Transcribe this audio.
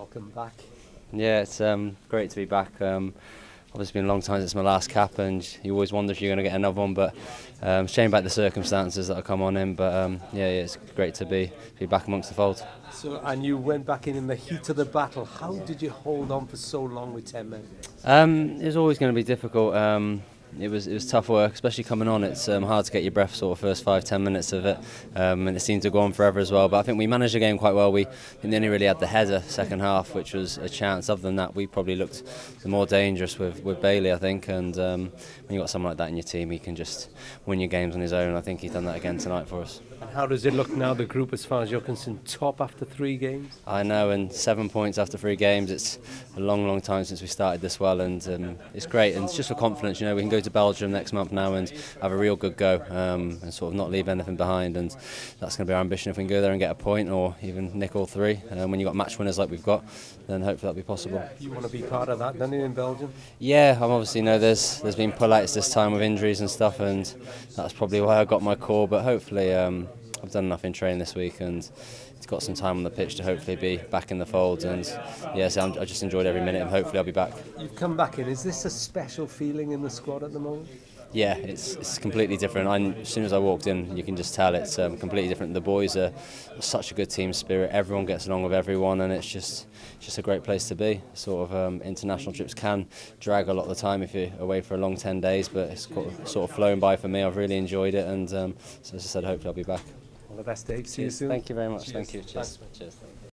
welcome back. Yeah, it's um, great to be back. Um, obviously, been a long time since my last cap, and you always wonder if you're going to get another one. But um, shame about the circumstances that have come on in. But um, yeah, yeah, it's great to be be back amongst the fold. So, and you went back in in the heat of the battle. How did you hold on for so long with ten men? Um, it was always going to be difficult. Um, it was it was tough work, especially coming on. It's um, hard to get your breath sort of first five ten minutes of it, um, and it seemed to go on forever as well. But I think we managed the game quite well. We only really had the header second half, which was a chance. Other than that, we probably looked more dangerous with, with Bailey, I think. And um, when you got someone like that in your team, he can just win your games on his own. I think he's done that again tonight for us. And how does it look now? The group, as far as you're concerned, top after three games. I know, and seven points after three games. It's a long, long time since we started this well, and um, it's great. And it's just for confidence. You know, we can go to Belgium next month now and have a real good go, um, and sort of not leave anything behind. And that's going to be our ambition if we can go there and get a point, or even nick all three. Um, when you've got match winners like we've got, then hopefully that'll be possible. You want to be part of that, don't you, in Belgium? Yeah, I'm obviously know there's there's been pullouts this time with injuries and stuff, and that's probably why I got my call. But hopefully. Um, I've done enough in training this week and it's got some time on the pitch to hopefully be back in the fold. And yes, I'm, I just enjoyed every minute and hopefully I'll be back. You've come back in. Is this a special feeling in the squad at the moment? Yeah, it's, it's completely different. I, as soon as I walked in, you can just tell it's um, completely different. The boys are such a good team spirit. Everyone gets along with everyone, and it's just it's just a great place to be. Sort of um, international trips can drag a lot of the time if you're away for a long ten days, but it's sort of flown by for me. I've really enjoyed it, and um, so as I said, hopefully I'll be back. All the best, Dave. See Cheers. you soon. Thank you very much. Cheers. Thank you. Cheers. Thanks. Cheers.